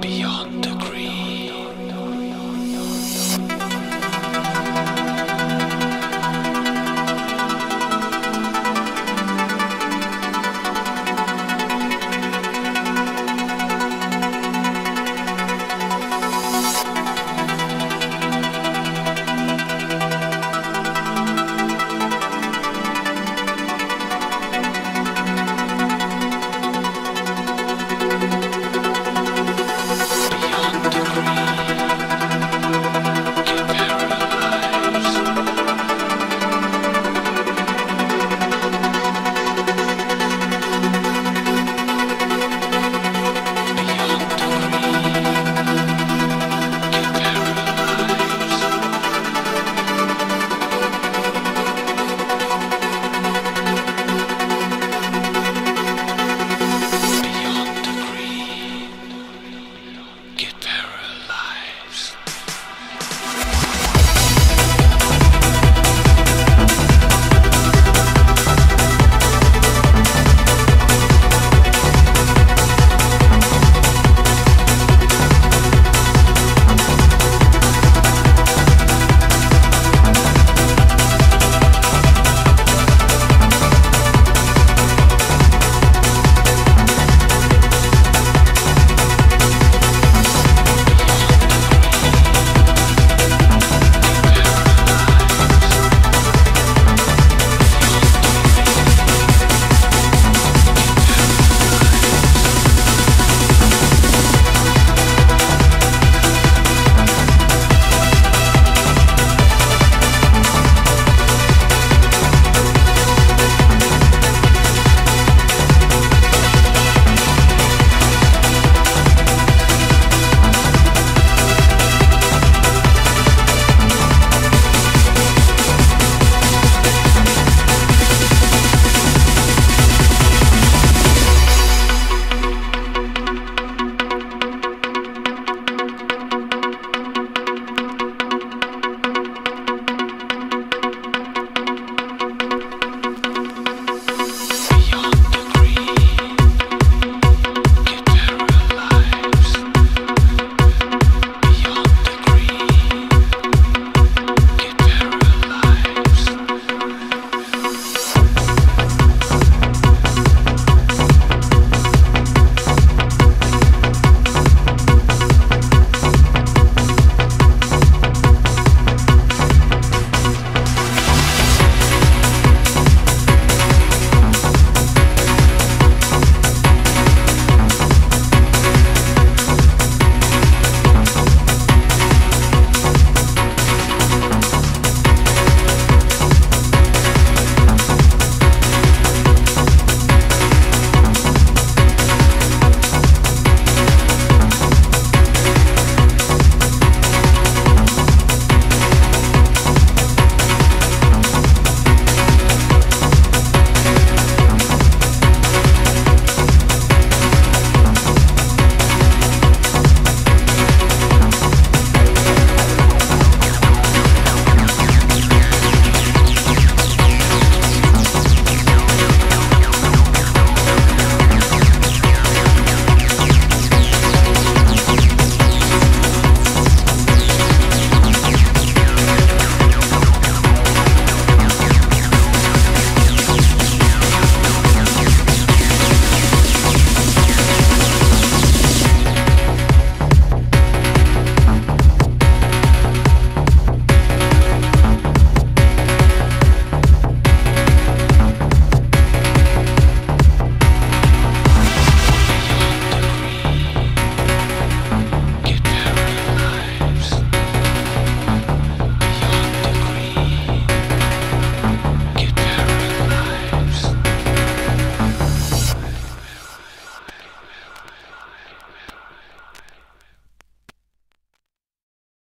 beyond.